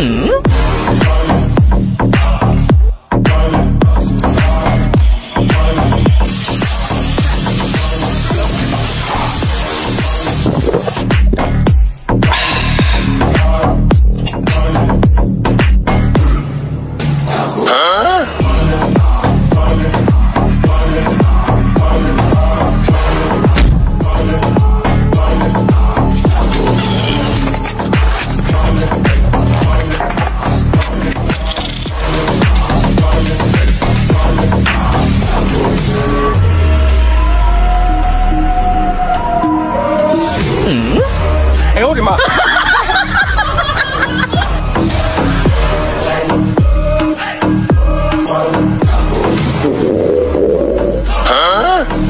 Hmm? 啫。